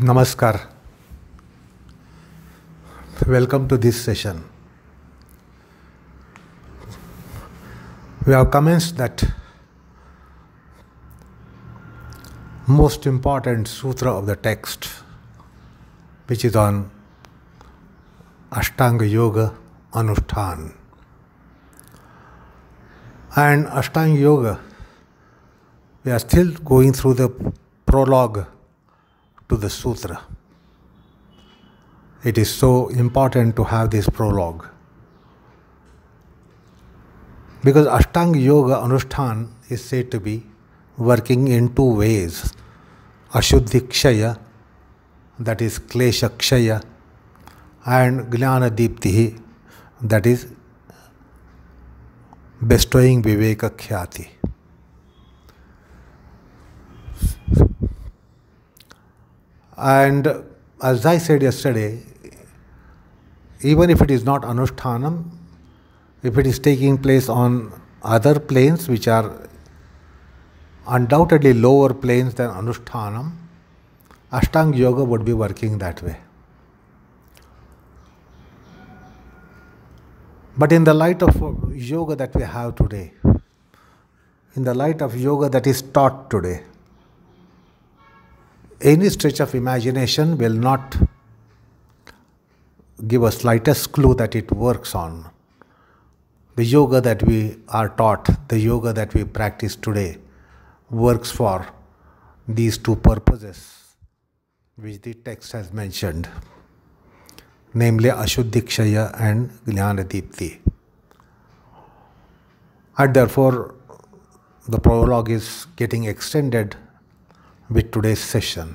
Namaskar. Welcome to this session. We have commenced that most important sutra of the text, which is on Ashtanga Yoga Anushthan. And Ashtanga Yoga, we are still going through the prologue to the sutra. It is so important to have this prologue. Because Ashtanga Yoga Anushthan is said to be working in two ways Ashuddhi Kshaya, that is Klesha Kshaya, and Jnana Deepti, that is bestowing Viveka Khyati. And as I said yesterday, even if it is not Anushtanam, if it is taking place on other planes which are undoubtedly lower planes than Anushtanam, Ashtanga Yoga would be working that way. But in the light of yoga that we have today, in the light of yoga that is taught today, any stretch of imagination will not give a slightest clue that it works on. The yoga that we are taught, the yoga that we practice today, works for these two purposes which the text has mentioned, namely Ashuddhikshaya and Jnanadipti. And therefore, the prologue is getting extended with today's session.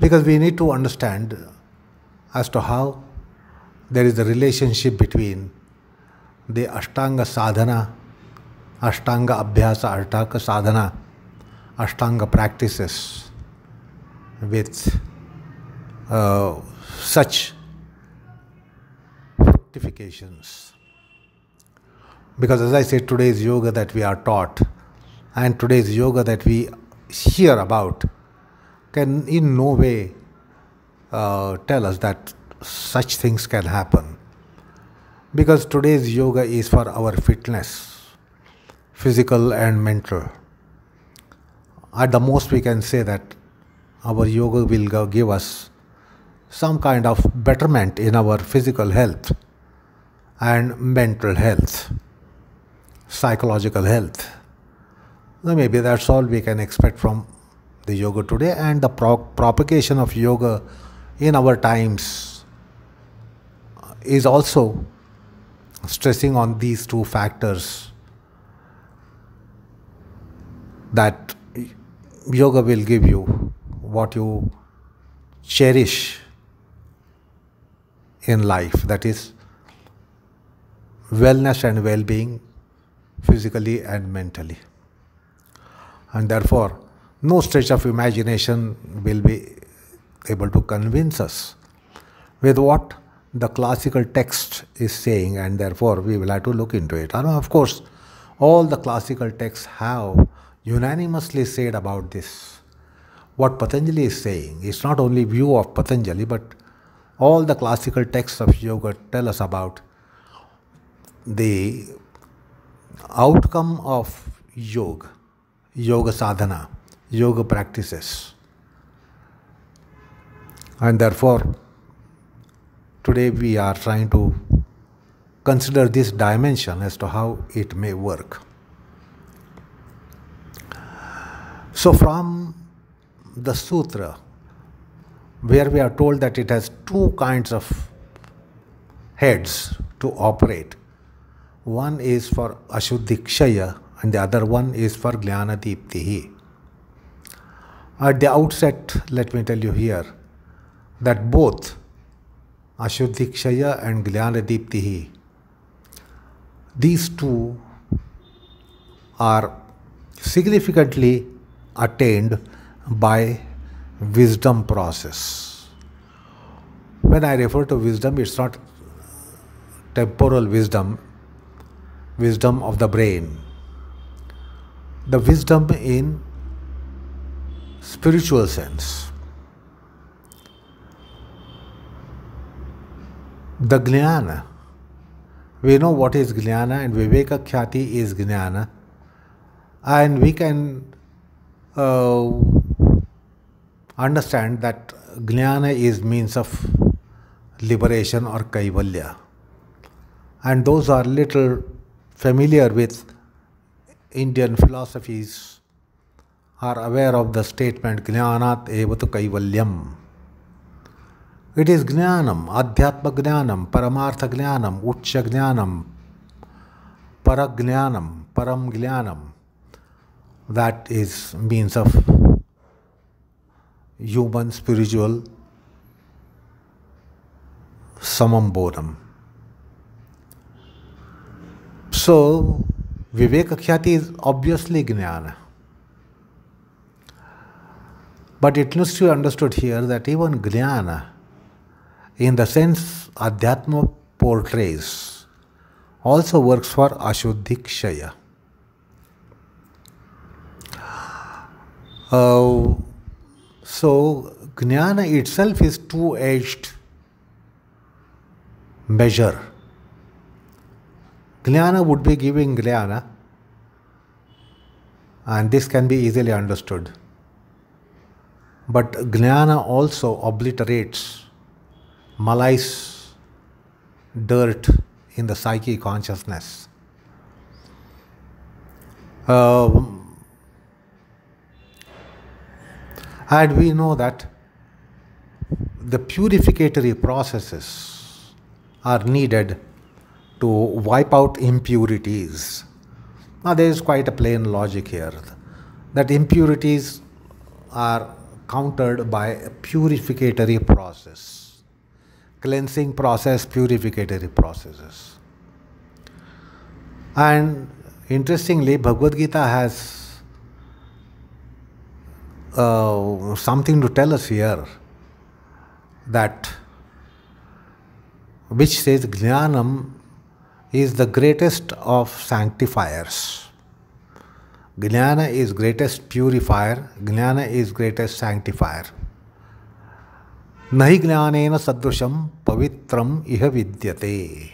Because we need to understand as to how there is a relationship between the Ashtanga sadhana, Ashtanga abhyasa, Ashtanga sadhana, Ashtanga practices with uh, such fructifications. Because as I said, today's yoga that we are taught and today's yoga that we hear about can in no way uh, tell us that such things can happen. Because today's yoga is for our fitness, physical and mental. At the most, we can say that our yoga will give us some kind of betterment in our physical health and mental health, psychological health. So maybe that's all we can expect from the yoga today and the pro- propagation of yoga in our times is also stressing on these two factors that yoga will give you what you cherish in life that is wellness and well-being physically and mentally and therefore no stretch of imagination will be able to convince us with what the classical text is saying, and therefore we will have to look into it. And of course, all the classical texts have unanimously said about this. What Patanjali is saying is not only view of Patanjali, but all the classical texts of yoga tell us about the outcome of yoga, yoga sadhana, yoga practices. And therefore, today we are trying to consider this dimension as to how it may work. So, from the sutra, where we are told that it has two kinds of heads to operate one is for Ashuddhikshaya and the other one is for Jnana Deeptihi. At the outset, let me tell you here that both Ashuddhikshaya and Jnana Deeptihi, these two are significantly attained by wisdom process. When I refer to wisdom, it's not temporal wisdom, wisdom of the brain. The wisdom in spiritual sense. The Jnana, we know what is Jnana and Viveka Khyati is Jnana, and we can uh, understand that Jnana is means of liberation or Kaivalya. And those are little familiar with Indian philosophies are aware of the statement Jnanat evatu Kaivalyam. It is Jnanam, Adhyatma Jnanam, Paramartha Jnanam, Ucha Jnanam, Parajnanam, Param Jnanam. That is means of human spiritual samam bodham. So, Viveka Khyati is obviously Jnana. But it needs to be understood here that even Jnana, in the sense Adhyatma portrays, also works for Ashuddhi Kshaya. Uh, so, Jnana itself is two edged measure. Jnana would be giving Jnana, and this can be easily understood. But Jnana also obliterates, malice, dirt in the psyche consciousness. Uh, and we know that the purificatory processes are needed to wipe out impurities. Now, there is quite a plain logic here that impurities are countered by a purificatory process, cleansing process, purificatory processes. And interestingly, Bhagavad Gita has uh, something to tell us here that which says Jnanam is the greatest of sanctifiers. Jnana is greatest purifier, Jnana is greatest sanctifier. Nahi jnanena sadrusham pavitram iha vidyate.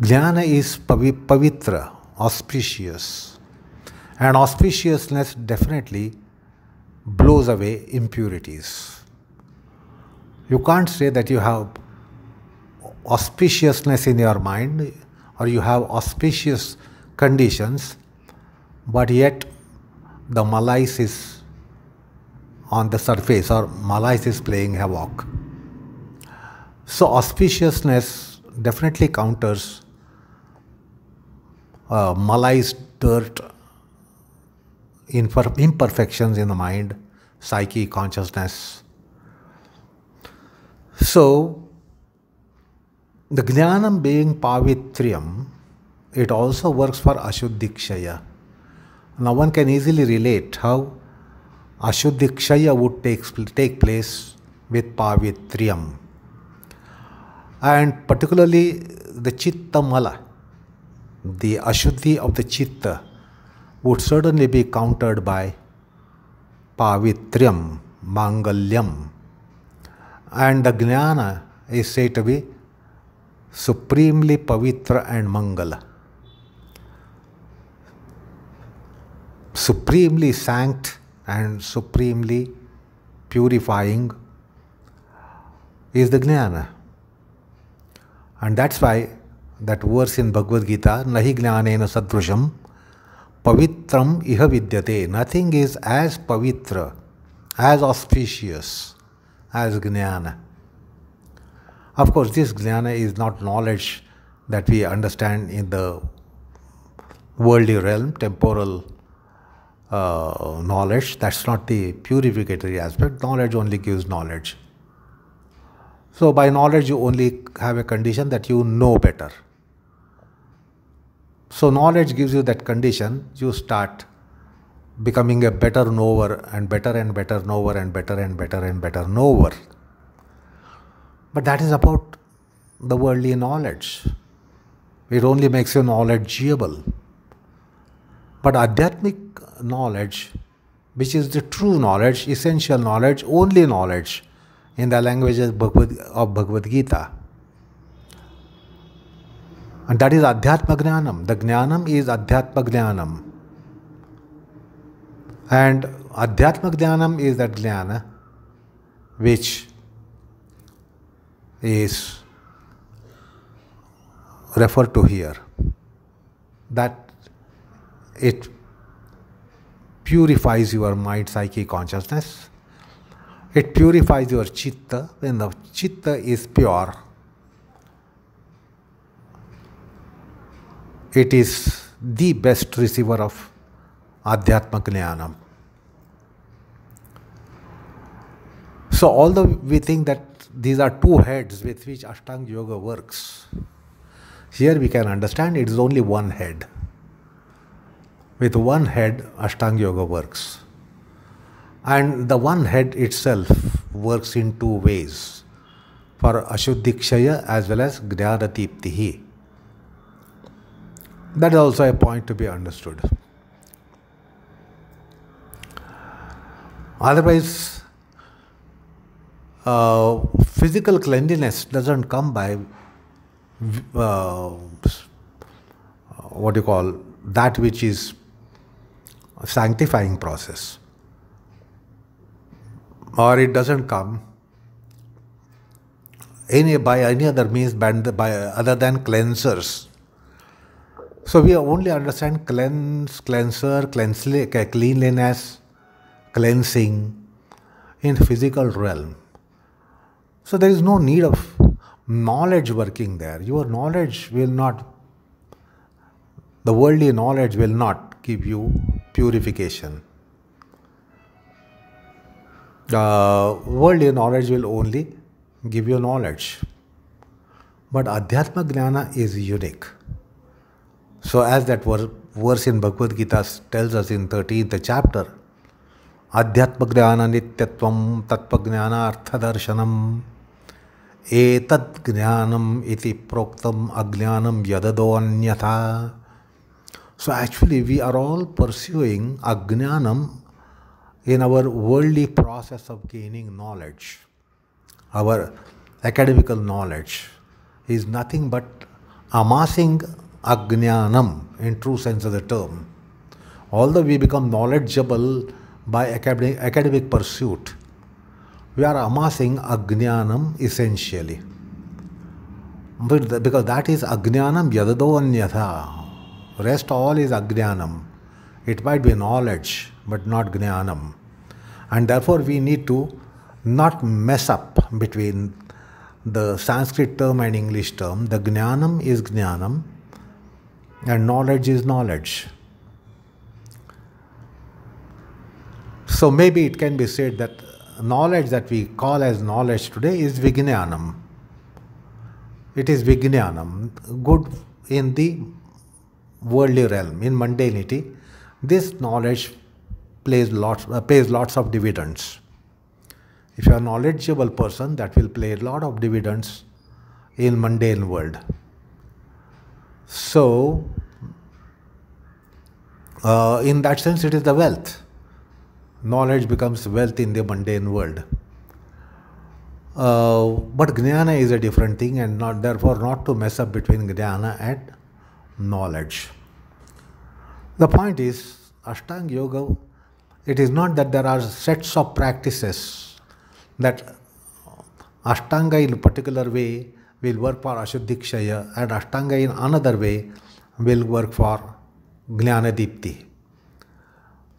Jnana is pavitra, auspicious. And auspiciousness definitely blows away impurities. You can't say that you have auspiciousness in your mind or you have auspicious conditions, but yet the malice is on the surface or malice is playing havoc. So, auspiciousness definitely counters uh, malice, dirt, imperfections in the mind, psyche, consciousness. So, the Jnanam being Pavitriam, it also works for Ashuddhikshaya. Now one can easily relate how Ashuddhikshaya would take, take place with Pavitriam. And particularly the Chitta Mala, the Ashuddhi of the Chitta, would certainly be countered by Pavitriam, Mangalyam. And the Jnana is said to be supremely pavitra and mangala. Supremely sanct and supremely purifying is the jnana. And that's why that verse in Bhagavad Gita, Nahi jnanena sadrusham pavitram iha vidyate. Nothing is as pavitra, as auspicious as jnana. Of course, this jnana is not knowledge that we understand in the worldly realm, temporal uh, knowledge. That's not the purificatory aspect. Knowledge only gives knowledge. So, by knowledge, you only have a condition that you know better. So, knowledge gives you that condition, you start becoming a better knower and better and better knower and better and better and better knower. But that is about the worldly knowledge. It only makes you knowledgeable. But Adhyatmic knowledge, which is the true knowledge, essential knowledge, only knowledge, in the languages of Bhagavad Gita. And that is Adhyatma Jnanam. The Jnanam is Adhyatma Jnanam. And Adhyatma Jnanam is that Jnana which is referred to here. That it purifies your mind, psyche, consciousness it purifies your chitta. When the chitta is pure, it is the best receiver of Adhyatma Jnanam. So, although we think that these are two heads with which Ashtanga Yoga works, here we can understand it is only one head. With one head, Ashtanga Yoga works. And the one head itself works in two ways for Ashuddhikshaya as well as Jnanadiptihi. That is also a point to be understood. Otherwise, uh, physical cleanliness doesn't come by uh, what you call that which is sanctifying process or it doesn't come any by any other means by other than cleansers. So we only understand cleanse, cleanser, cleanliness, cleansing in physical realm. So there is no need of knowledge working there. Your knowledge will not, the worldly knowledge will not give you purification uh, worldly knowledge will only give you knowledge. But Adhyatma Jnana is unique. So, as that verse in Bhagavad Gita tells us in 13th chapter, Adhyatma Jnana Nityatvam Tattva Jnana Arthadarshanam एतत् ज्ञानम इति प्रोक्तम अज्ञानम यददो अन्यथा so actually we are all pursuing अज्ञानम in our worldly process of gaining knowledge our academical knowledge is nothing but amassing अज्ञानम in true sense of the term all the we become knowledgeable by academic pursuit we are amassing ajnanam essentially. But because that is ajnanam yadado anyatha. Rest all is ajnanam. It might be knowledge, but not jnanam. And therefore, we need to not mess up between the Sanskrit term and English term. The jnanam is jnanam, and knowledge is knowledge. So maybe it can be said that knowledge that we call as knowledge today is vijnanam. It is vijnanam, good in the worldly realm, in mundanity. This knowledge plays lots, uh, pays lots of dividends. If you are a knowledgeable person, that will play a lot of dividends in mundane world. So, uh, in that sense, it is the wealth. Knowledge becomes wealth in the mundane world. Uh, but jnana is a different thing, and not therefore not to mess up between jnana and knowledge. The point is, Ashtanga Yoga it is not that there are sets of practices that Ashtanga in a particular way will work for Ashuddhikshaya and Ashtanga in another way will work for Jnanadipti.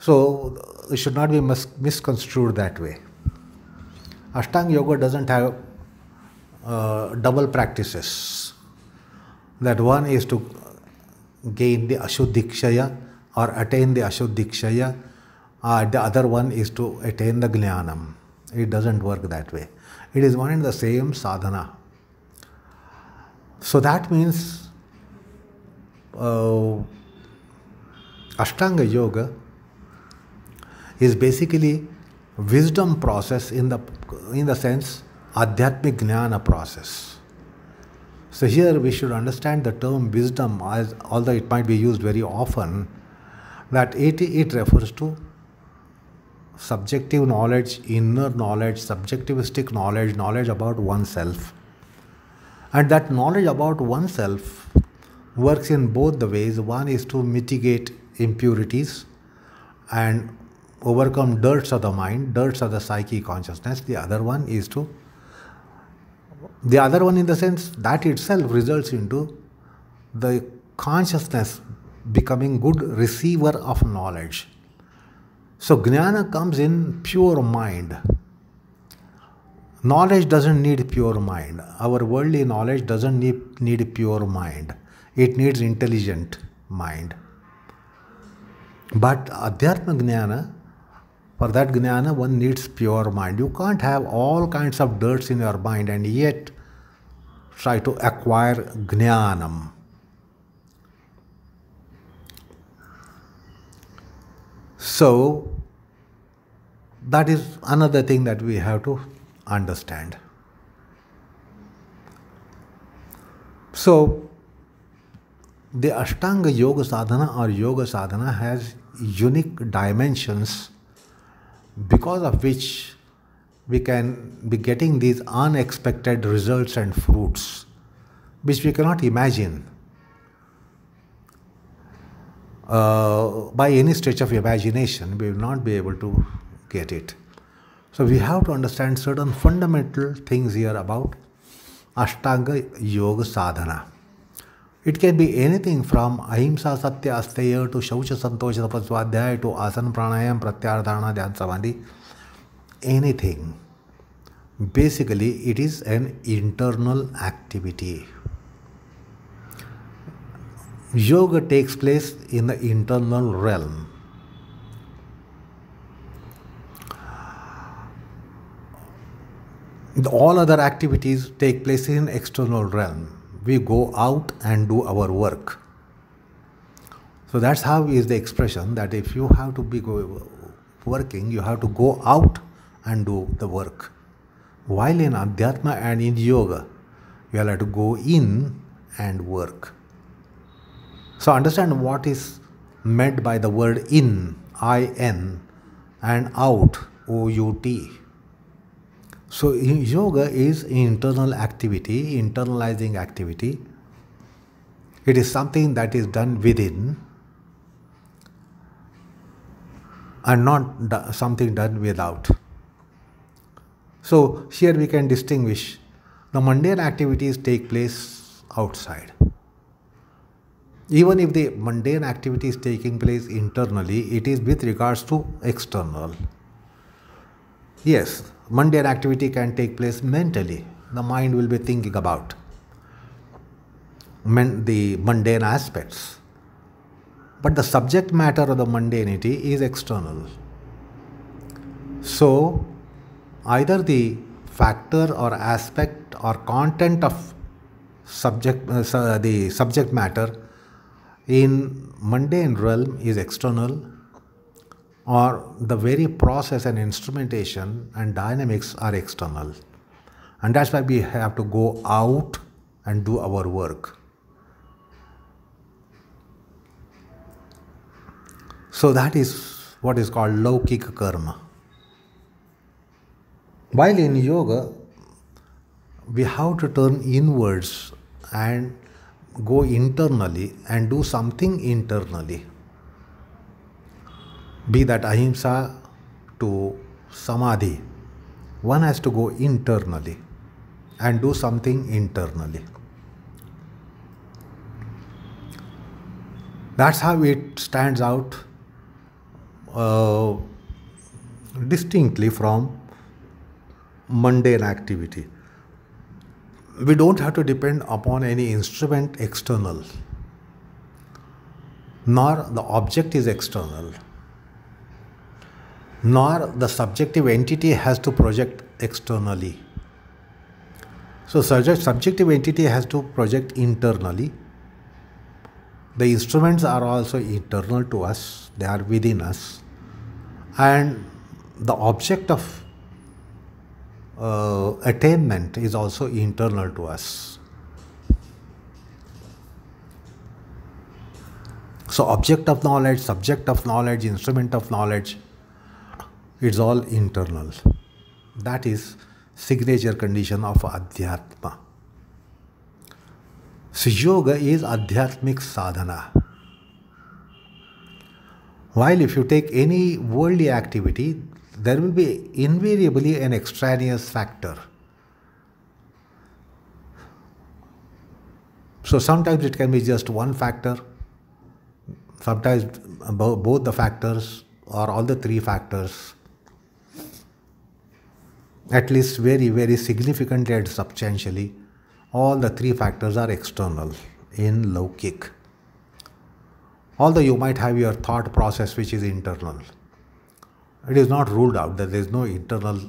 So it should not be mis- misconstrued that way. Ashtanga Yoga doesn't have uh, double practices. That one is to gain the Ashuddhikshaya or attain the Ashuddhikshaya uh, the other one is to attain the jnanam. It doesn't work that way. It is one and the same sadhana. So that means uh, Ashtanga Yoga is basically wisdom process in the in the sense adhyatmic jnana process. So here we should understand the term wisdom as although it might be used very often that it, it refers to subjective knowledge, inner knowledge, subjectivistic knowledge, knowledge about oneself. And that knowledge about oneself works in both the ways. One is to mitigate impurities and overcome dirts of the mind, dirts of the psyche consciousness. The other one is to, the other one in the sense that itself results into the consciousness becoming good receiver of knowledge. So jnana comes in pure mind. Knowledge doesn't need pure mind. Our worldly knowledge doesn't need, need pure mind. It needs intelligent mind. But Adhyatma Jnana, for that Jnana, one needs pure mind. You can't have all kinds of dirts in your mind and yet try to acquire Jnanam. So, that is another thing that we have to understand. So, the Ashtanga Yoga Sadhana or Yoga Sadhana has unique dimensions because of which we can be getting these unexpected results and fruits which we cannot imagine uh, by any stretch of imagination, we will not be able to get it. So we have to understand certain fundamental things here about Ashtanga Yoga Sadhana. It can be anything from Ahimsa Satya Asteya to Shaucha Santosha Tapaswadhyaya to Asana Pranayam Pratyardhana Dhyan Samadhi. Anything. Basically, it is an internal activity. Yoga takes place in the internal realm. all other activities take place in external realm. We go out and do our work. So that's how is the expression that if you have to be working, you have to go out and do the work. While in Adhyatma and in Yoga, you have to go in and work. So understand what is meant by the word in, I-N, and out, O-U-T. So yoga is internal activity, internalizing activity. It is something that is done within and not something done without. So here we can distinguish the mundane activities take place outside. Even if the mundane activity is taking place internally, it is with regards to external. Yes, mundane activity can take place mentally. The mind will be thinking about the mundane aspects. But the subject matter of the mundanity is external. So, either the factor or aspect or content of subject uh, the subject matter in mundane realm is external or the very process and instrumentation and dynamics are external. And that's why we have to go out and do our work. So that is what is called laukika karma. While in yoga we have to turn inwards and go internally and do something internally. Be that ahimsa to samadhi, one has to go internally and do something internally. That's how it stands out uh, distinctly from mundane activity we don't have to depend upon any instrument external, nor the object is external, nor the subjective entity has to project externally. So, subjective entity has to project internally. The instruments are also internal to us, they are within us. And the object of uh, attainment is also internal to us. So, object of knowledge, subject of knowledge, instrument of knowledge, it's all internal. That is signature condition of Adhyatma. So, yoga is Adhyatmic sadhana. While if you take any worldly activity, there will be invariably an extraneous factor. So sometimes it can be just one factor, sometimes both the factors or all the three factors, at least very, very significantly and substantially, all the three factors are external in laukik. although you might have your thought process which is internal. It is not ruled out that there is no internal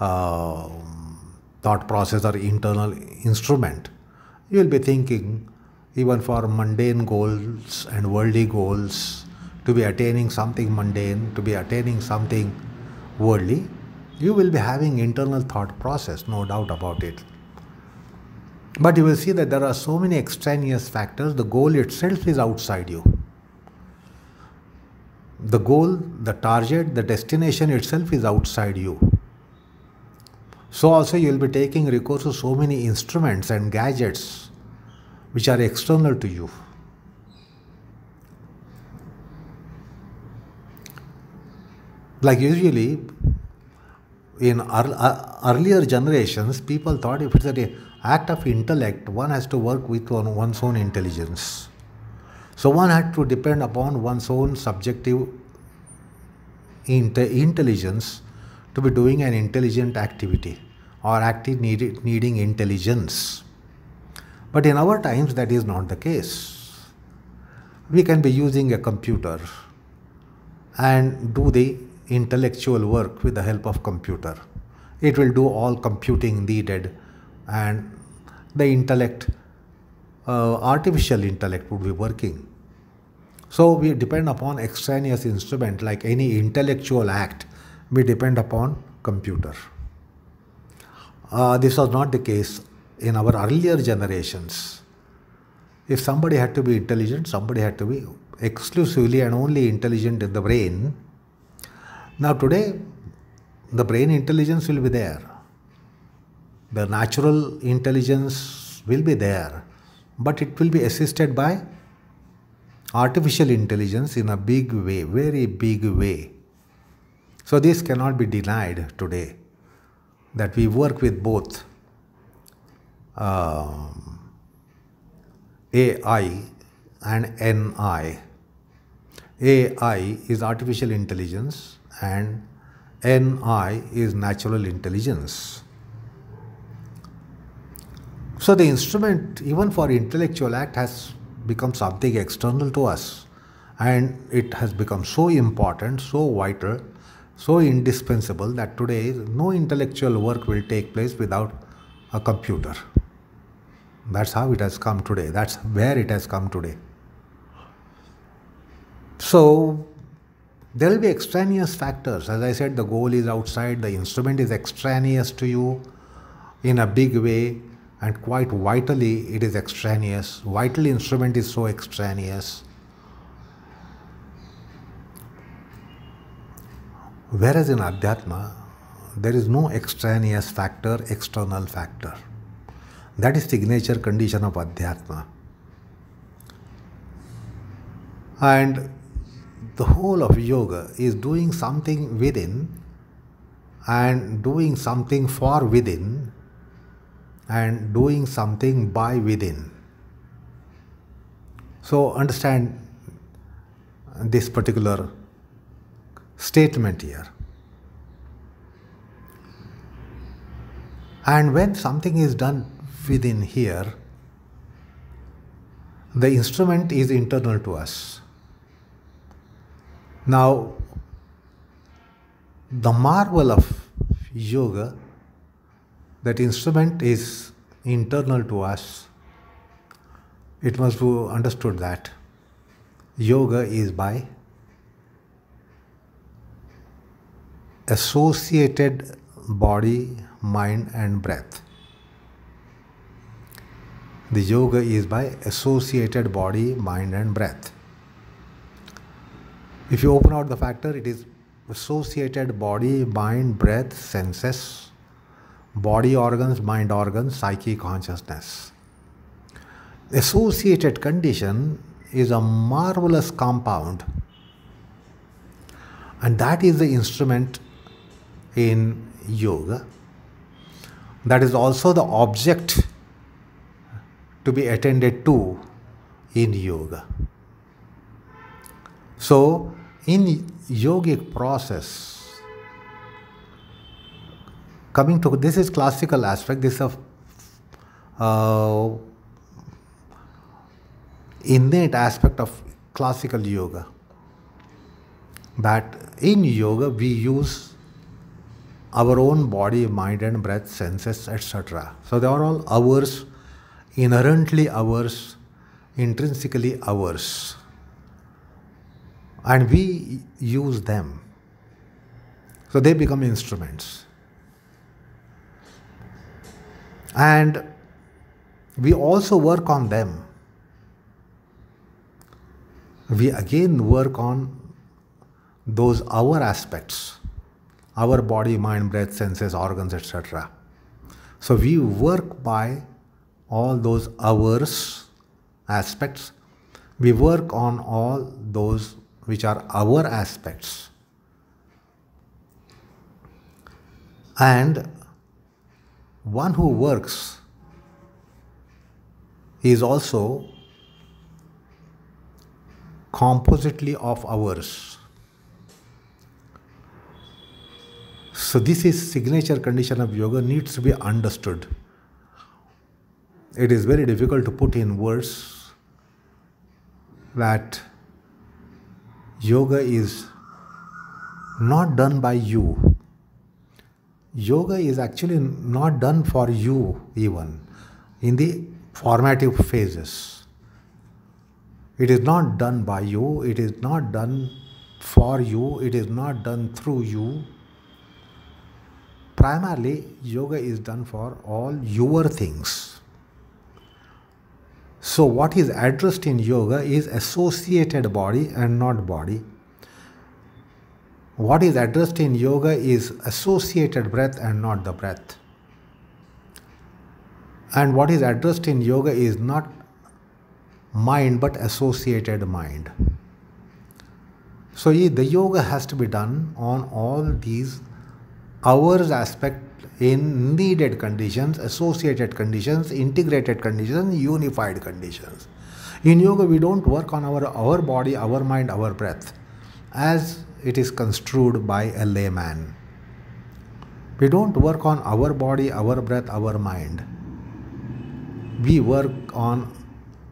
uh, thought process or internal instrument. You will be thinking, even for mundane goals and worldly goals, to be attaining something mundane, to be attaining something worldly, you will be having internal thought process, no doubt about it. But you will see that there are so many extraneous factors, the goal itself is outside you. The goal, the target, the destination itself is outside you. So, also, you will be taking recourse to so many instruments and gadgets which are external to you. Like usually, in uh, earlier generations, people thought if it's an act of intellect, one has to work with one's own intelligence. So one had to depend upon one's own subjective intelligence to be doing an intelligent activity or active need, needing intelligence. But in our times, that is not the case. We can be using a computer and do the intellectual work with the help of computer. It will do all computing needed and the intellect, uh, artificial intellect would be working. So we depend upon extraneous instrument like any intellectual act, we depend upon computer. Uh, this was not the case in our earlier generations. If somebody had to be intelligent, somebody had to be exclusively and only intelligent in the brain. Now today, the brain intelligence will be there the natural intelligence will be there, but it will be assisted by artificial intelligence in a big way, very big way. So, this cannot be denied today that we work with both uh, AI and NI. AI is artificial intelligence and NI is natural intelligence. So the instrument, even for intellectual act, has become something external to us. And it has become so important, so vital, so indispensable that today no intellectual work will take place without a computer. That's how it has come today. That's where it has come today. So there will be extraneous factors. As I said, the goal is outside, the instrument is extraneous to you in a big way and quite vitally it is extraneous. Vital instrument is so extraneous. Whereas in Adhyatma, there is no extraneous factor, external factor. That is signature condition of Adhyatma. And the whole of yoga is doing something within and doing something for within and doing something by within. So, understand this particular statement here. And when something is done within here, the instrument is internal to us. Now, the marvel of yoga that instrument is internal to us. It must be understood that yoga is by associated body, mind, and breath. The yoga is by associated body, mind, and breath. If you open out the factor, it is associated body, mind, breath, senses, body organs, mind organs, psyche, consciousness. Associated condition is a marvelous compound, and that is the instrument in yoga. That is also the object to be attended to in yoga. So, in yogic process, coming to this is classical aspect. This is a uh, innate aspect of classical yoga. That in yoga we use our own body, mind, and breath, senses, etc. So they are all ours, inherently ours, intrinsically ours. And we use them. So they become instruments. And we also work on them. We again work on those our aspects our body, mind, breath, senses, organs, etc. So we work by all those ours aspects. We work on all those which are our aspects. And one who works is also compositely of ours. So this is signature condition of yoga needs to be understood. It is very difficult to put in words that yoga is not done by you. Yoga is actually not done for you even in the formative phases. It is not done by you, it is not done for you, it is not done through you primarily yoga is done for all your things. So, what is addressed in yoga is associated body and not body. What is addressed in yoga is associated breath and not the breath. And what is addressed in yoga is not mind but associated mind. So, the yoga has to be done on all these ours aspect in needed conditions, associated conditions, integrated conditions, unified conditions. In yoga, we don't work on our, our body, our mind, our breath as it is construed by a layman. We don't work on our body, our breath, our mind. We work on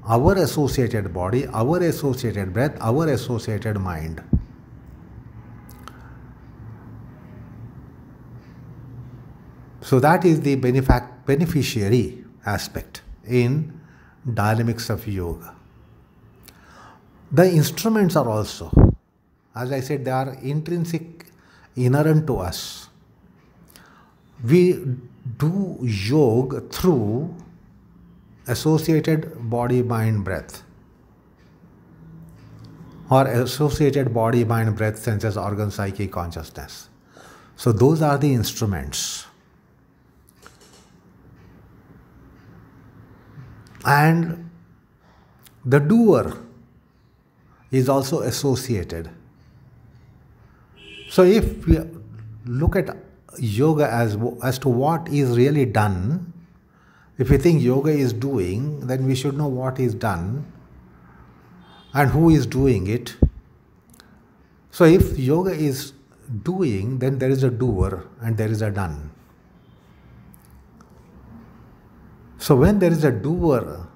our associated body, our associated breath, our associated mind. So that is the benefac- beneficiary aspect in dynamics of yoga. The instruments are also, as I said, they are intrinsic, inherent to us. We do yoga through associated body, mind, breath, or associated body, mind, breath, senses, organ, psyche, consciousness. So those are the instruments. And the doer is also associated. So if we look at yoga as, as to what is really done, if we think yoga is doing, then we should know what is done and who is doing it. So if yoga is doing, then there is a doer and there is a done. So when there is a doer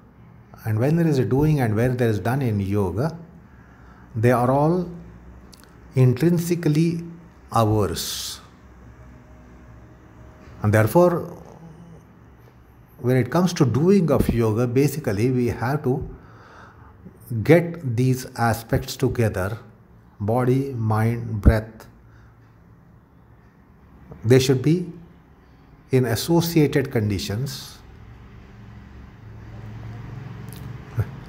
and when there is a doing and where there is done in yoga, they are all intrinsically ours. And therefore, when it comes to doing of yoga, basically we have to get these aspects together body, mind, breath. They should be in associated conditions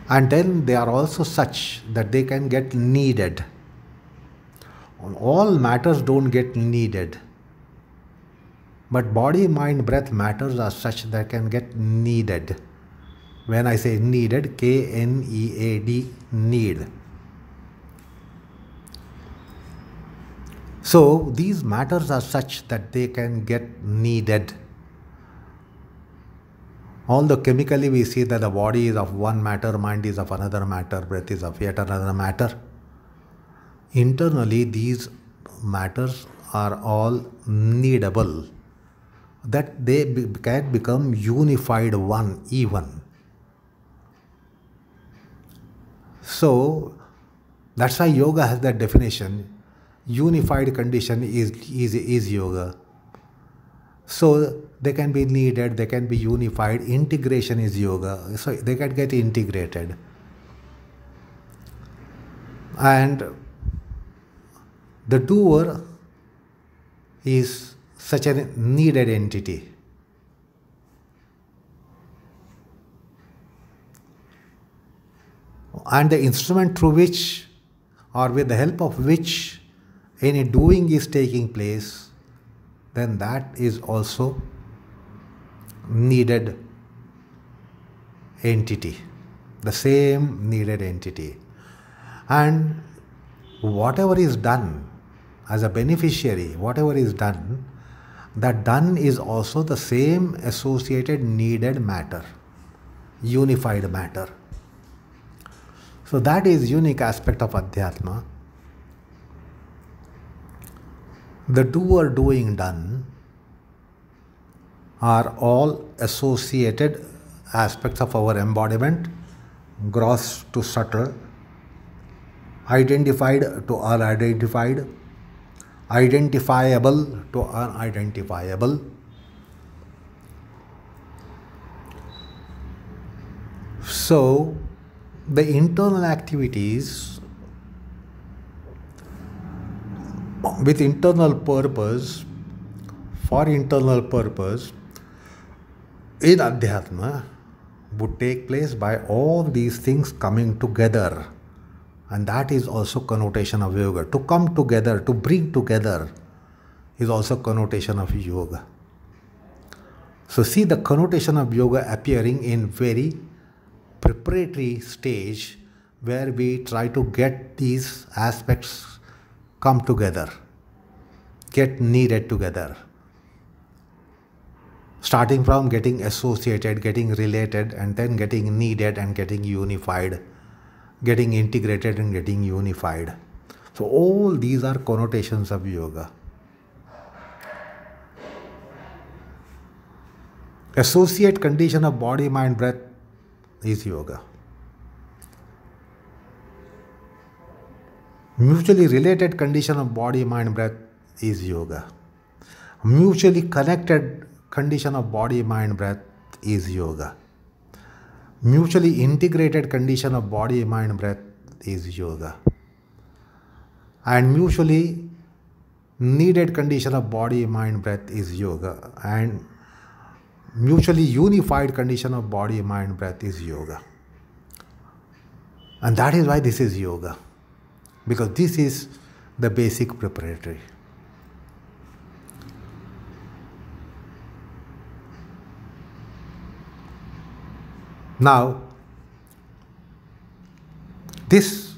And then they are also such that they can get kneaded. All matters don't get kneaded. But body, mind, breath matters are such that can get kneaded. When I say kneaded, K N E A D, knead. So these matters are such that they can get kneaded. Although chemically we see that the body is of one matter, mind is of another matter, breath is of yet another matter. Internally, these matters are all kneadable, that they be- can become unified one, even. So that's why yoga has that definition. Unified condition is, is, is yoga. So they can be kneaded, they can be unified. Integration is yoga. So they can get integrated. And the doer is such a kneaded entity. And the instrument through which, or with the help of which, any doing is taking place, then that is also kneaded entity, the same kneaded entity. And whatever is done as a beneficiary, whatever is done, that done is also the same associated kneaded matter, unified matter. So that is unique aspect of Adhyatma. The doer doing done are all associated aspects of our embodiment, gross to subtle, identified to unidentified, identifiable to unidentifiable. So, the internal activities with internal purpose, for internal purpose, in Adhyatma would take place by all these things coming together. And that is also connotation of yoga. To come together, to bring together is also connotation of yoga. So see the connotation of yoga appearing in very preparatory stage where we try to get these aspects come together, get kneaded together. Starting from getting associated, getting related, and then getting kneaded and getting unified, getting integrated and getting unified. So, all these are connotations of yoga. Associate condition of body, mind, breath is yoga. Mutually related condition of body, mind, breath is yoga. Mutually connected condition of body, mind, breath is yoga. Mutually integrated condition of body, mind, breath is yoga. And mutually kneaded condition of body, mind, breath is yoga. And mutually unified condition of body, mind, breath is yoga. And that is why this is yoga, because this is the basic preparatory. Now, this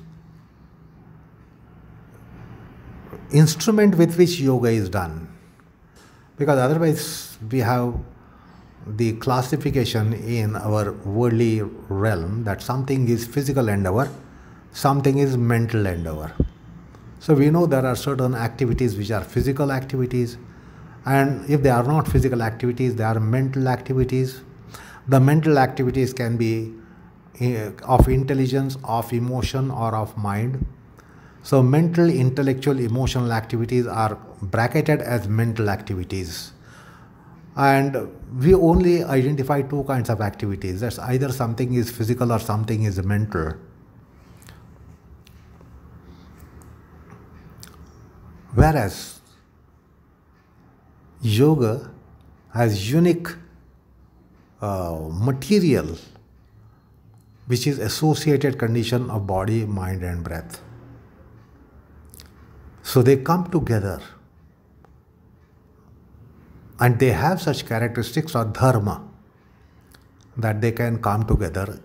instrument with which yoga is done, because otherwise we have the classification in our worldly realm that something is physical endeavor, something is mental endeavor. So we know there are certain activities which are physical activities, and if they are not physical activities, they are mental activities. The mental activities can be uh, of intelligence, of emotion, or of mind. So, mental, intellectual, emotional activities are bracketed as mental activities. And we only identify two kinds of activities that's either something is physical or something is mental. Whereas yoga has unique uh, material which is associated condition of body, mind, and breath. So they come together and they have such characteristics or dharma that they can come together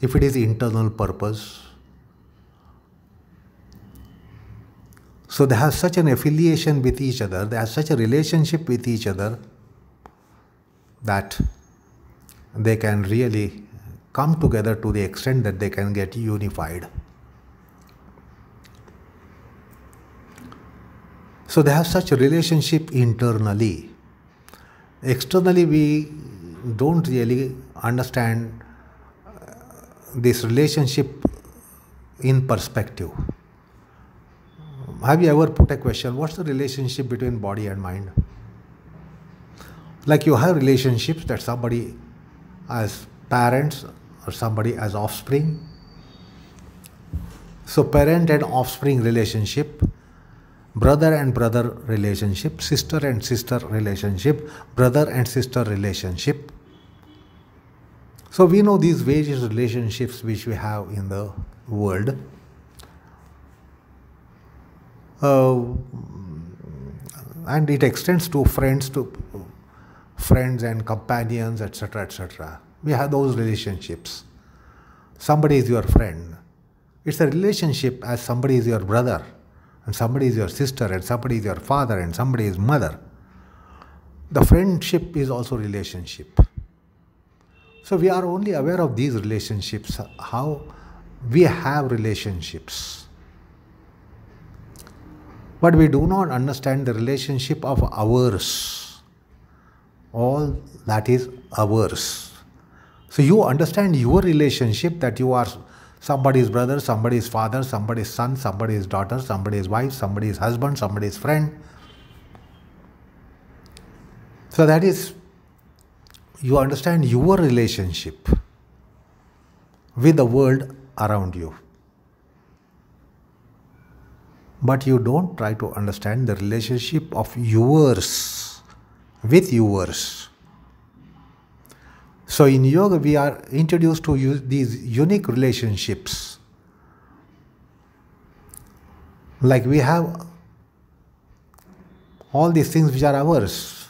if it is internal purpose. So they have such an affiliation with each other, they have such a relationship with each other that they can really come together to the extent that they can get unified. So they have such a relationship internally. Externally, we don't really understand uh, this relationship in perspective. Have you ever put a question what's the relationship between body and mind? Like you have relationships that somebody as parents or somebody as offspring. So, parent and offspring relationship, brother and brother relationship, sister and sister relationship, brother and sister relationship. So, we know these various relationships which we have in the world. Uh, and it extends to friends, to friends and companions, etc., etc. We have those relationships. Somebody is your friend. It's a relationship as somebody is your brother, and somebody is your sister, and somebody is your father, and somebody is mother. The friendship is also relationship. So we are only aware of these relationships, how we have relationships. But we do not understand the relationship of ours. All that is ours. So you understand your relationship that you are somebody's brother, somebody's father, somebody's son, somebody's daughter, somebody's wife, somebody's husband, somebody's friend. So that is, you understand your relationship with the world around you. But you don't try to understand the relationship of yours with yours. So in yoga, we are introduced to these unique relationships. Like we have all these things which are ours,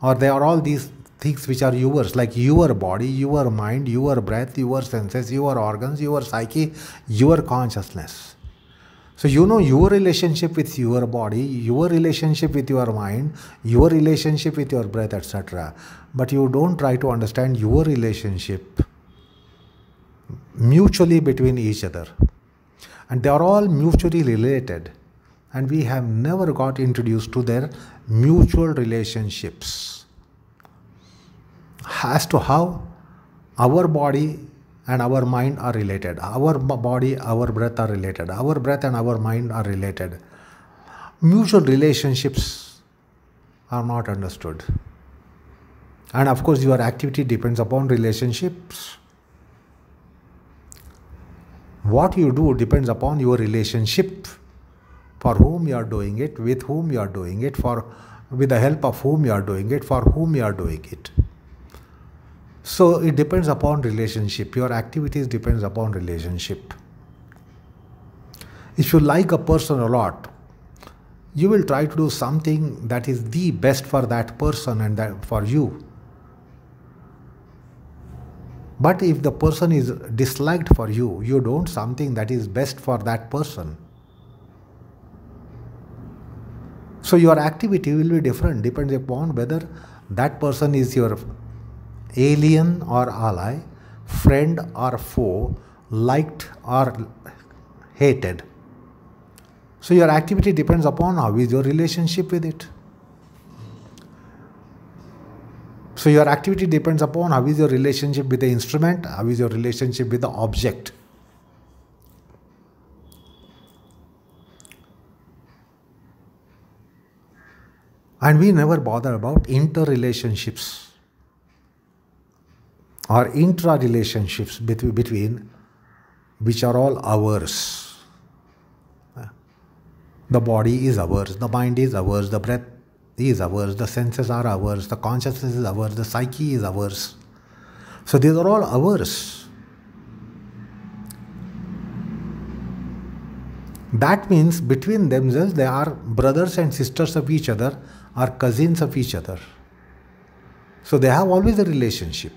or they are all these things which are yours, like your body, your mind, your breath, your senses, your organs, your psyche, your consciousness. So you know your relationship with your body, your relationship with your mind, your relationship with your breath, etc. But you don't try to understand your relationship mutually between each other. And they are all mutually related. And we have never got introduced to their mutual relationships. As to how our body and our mind are related. Our body, our breath are related. Our breath and our mind are related. Mutual relationships are not understood. And of course, your activity depends upon relationships. What you do depends upon your relationship for whom you are doing it, with whom you are doing it, for with the help of whom you are doing it, for whom you are doing it. So it depends upon relationship. Your activities depends upon relationship. If you like a person a lot, you will try to do something that is the best for that person and that for you. But if the person is disliked for you, you don't something that is best for that person. So your activity will be different, depends upon whether that person is your alien or ally, friend or foe, liked or hated. So your activity depends upon how is your relationship with it. So your activity depends upon how is your relationship with the instrument, how is your relationship with the object. And we never bother about interrelationships are intra relationships between, between which are all ours. Ah. The body is ours, the mind is ours, the breath is ours, the senses are ours, the consciousness is ours, the psyche is ours. So these are all ours. That means between themselves they are brothers and sisters of each other, are cousins of each other. So they have always a relationship.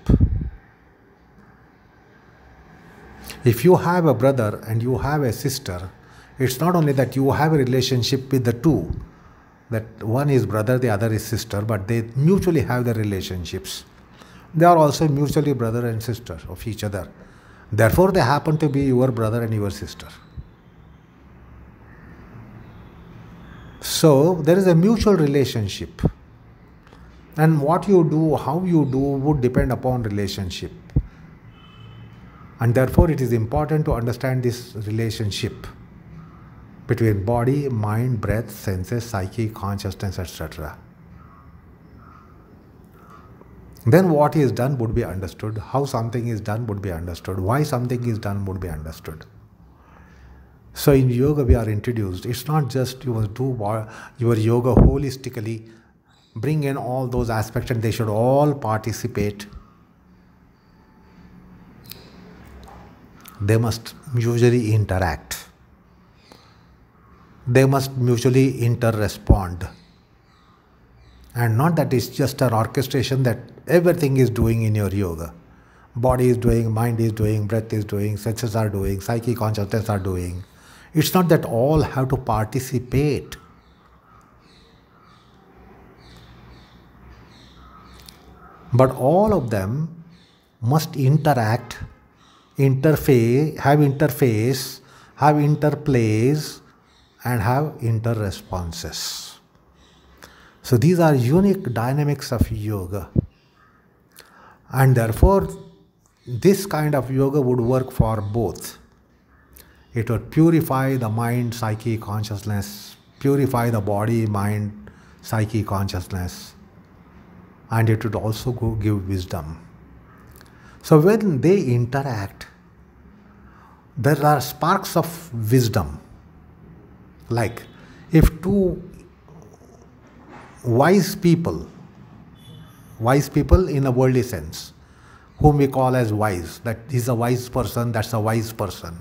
If you have a brother and you have a sister, it's not only that you have a relationship with the two, that one is brother, the other is sister, but they mutually have their relationships. They are also mutually brother and sister of each other. Therefore, they happen to be your brother and your sister. So, there is a mutual relationship. And what you do, how you do, would depend upon relationship. And therefore, it is important to understand this relationship between body, mind, breath, senses, psyche, consciousness, etc. Then what is done would be understood, how something is done would be understood, why something is done would be understood. So in yoga we are introduced, it's not just you must do your yoga holistically, bring in all those aspects and they should all participate. They must usually interact they must mutually inter-respond. And not that it's just an orchestration that everything is doing in your yoga. Body is doing, mind is doing, breath is doing, senses are doing, psyche consciousness are doing. It's not that all have to participate. But all of them must interact, interface, have interface, have interplays, and have inter-responses. So these are unique dynamics of yoga. And therefore, this kind of yoga would work for both. It would purify the mind, psyche, consciousness, purify the body, mind, psyche, consciousness, and it would also go give wisdom. So when they interact, there are sparks of wisdom like, if two wise people, wise people in a worldly sense, whom we call as wise, that is a wise person, that's a wise person.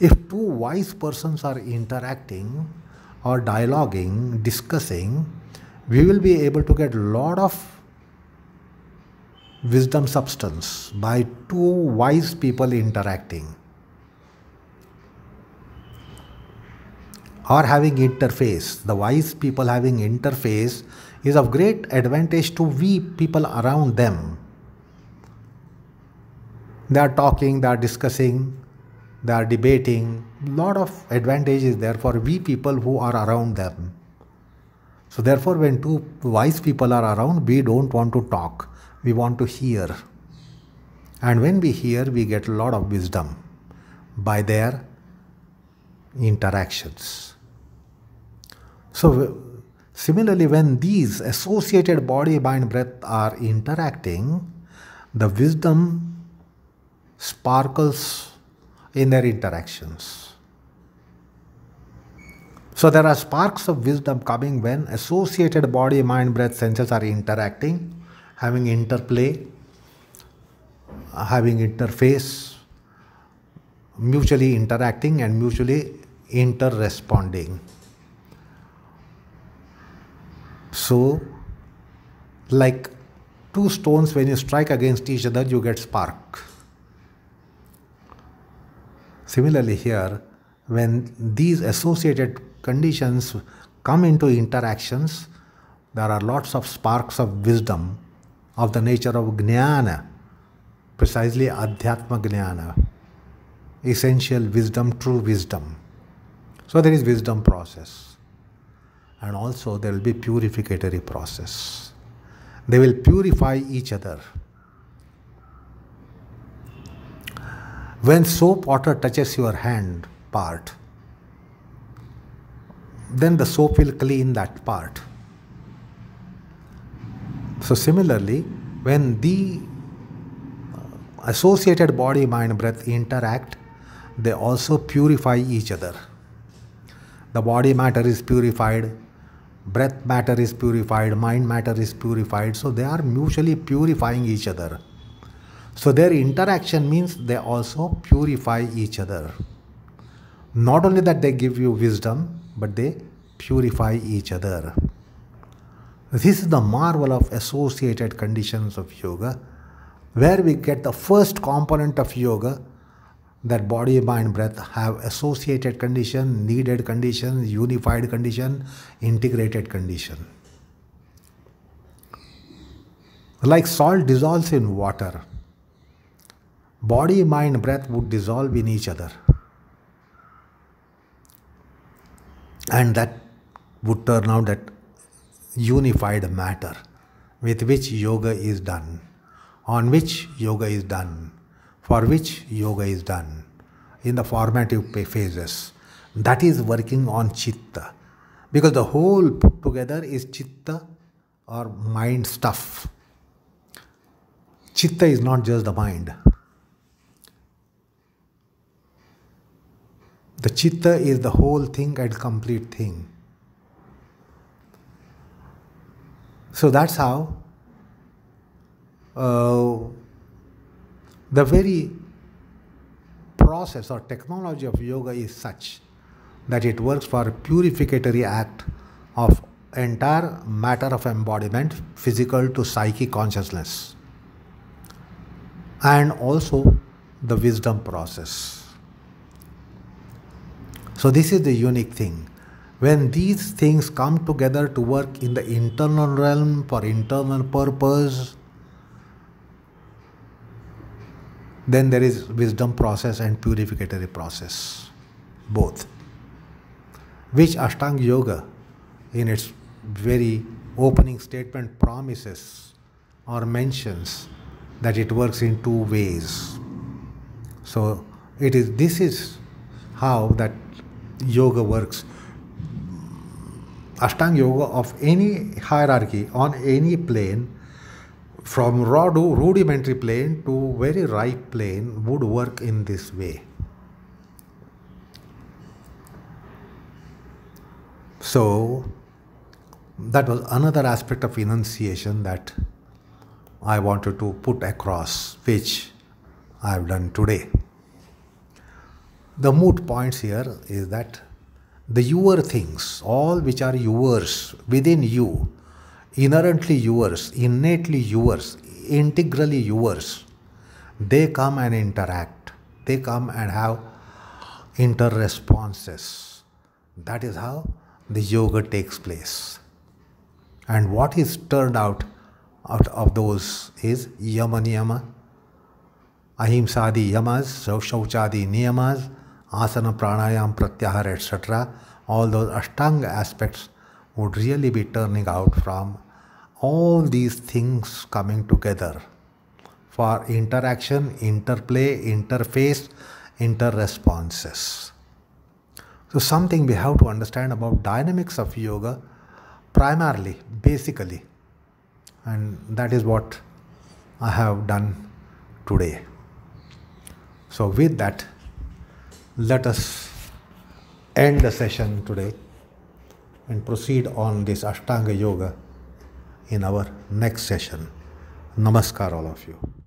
If two wise persons are interacting or dialoguing, discussing, we will be able to get a lot of wisdom substance by two wise people interacting. or having interface. The wise people having interface is of great advantage to we people around them. They are talking, they are discussing, they are debating. Lot of advantage is there for we people who are around them. So therefore, when two wise people are around, we don't want to talk. We want to hear. And when we hear, we get a lot of wisdom by their interactions. So, similarly, when these associated body, mind, breath are interacting, the wisdom sparkles in their interactions. So, there are sparks of wisdom coming when associated body, mind, breath, senses are interacting, having interplay, having interface, mutually interacting, and mutually inter responding. So, like two stones, when you strike against each other, you get spark. Similarly, here, when these associated conditions come into interactions, there are lots of sparks of wisdom of the nature of jnana, precisely adhyatma jnana, essential wisdom, true wisdom. So there is wisdom process and also there will be purificatory process. They will purify each other. When soap water touches your hand part, then the soap will clean that part. So, similarly, when the associated body, mind, breath interact, they also purify each other. The body matter is purified, breath matter is purified, mind matter is purified. So they are mutually purifying each other. So their interaction means they also purify each other. Not only that they give you wisdom, but they purify each other. This is the marvel of associated conditions of yoga, where we get the first component of yoga that body, mind, breath have associated condition, kneaded condition, unified condition, integrated condition. Like salt dissolves in water, body, mind, breath would dissolve in each other. And that would turn out that unified matter with which yoga is done, on which yoga is done, for which yoga is done in the formative phases. That is working on chitta. Because the whole put together is chitta or mind stuff. Chitta is not just the mind. The chitta is the whole thing and complete thing. So that's how uh, the very process or technology of yoga is such that it works for purificatory act of entire matter of embodiment, physical to psychic consciousness, and also the wisdom process. So, this is the unique thing. When these things come together to work in the internal realm for internal purpose, then there is wisdom process and purificatory process, both. Which Ashtanga Yoga, in its very opening statement, promises or mentions that it works in two ways. So it is this is how that yoga works. Ashtanga yoga of any hierarchy on any plane from raw to rudimentary plane to very ripe plane would work in this way. So that was another aspect of enunciation that I wanted to put across, which I have done today. The moot points here is that the your things, all which are yours within you, inherently yours, innately yours, integrally yours, they come and interact. They come and have inter responses. That is how the yoga takes place. And what is turned out out of those is yama niyama, ahimsadi yamas, shauchadi niyamas, asana pranayam pratyahara etc. All those ashtanga aspects would really be turning out from all these things coming together for interaction, interplay, interface, inter-responses. So something we have to understand about dynamics of yoga primarily, basically. And that is what I have done today. So with that, let us end the session today and proceed on this Ashtanga Yoga in our next session. Namaskar, all of you.